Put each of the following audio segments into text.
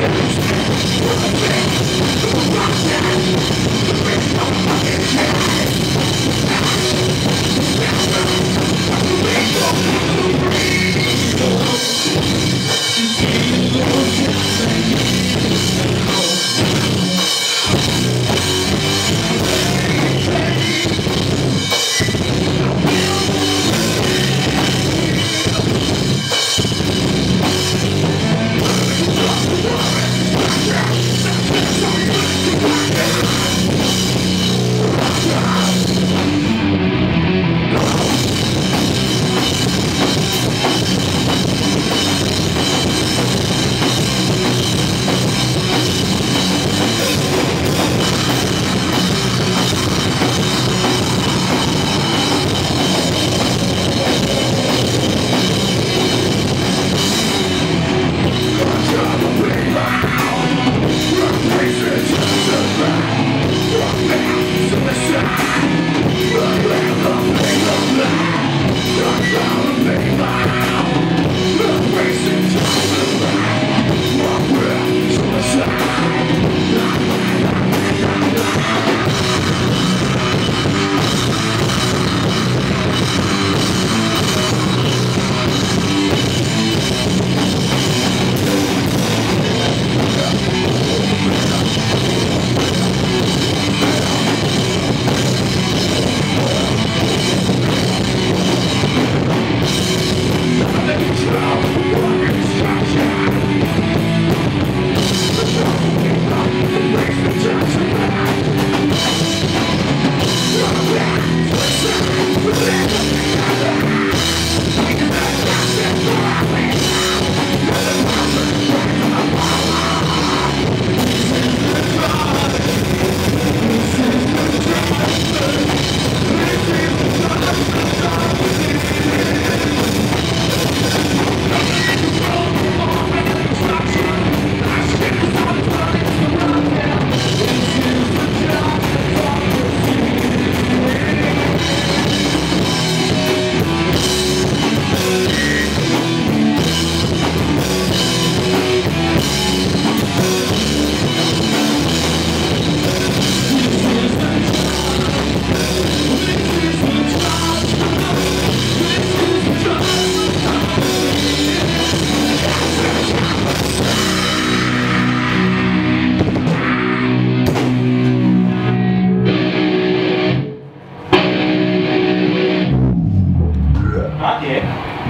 There's no fucking chance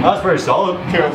That was pretty solid. Cool,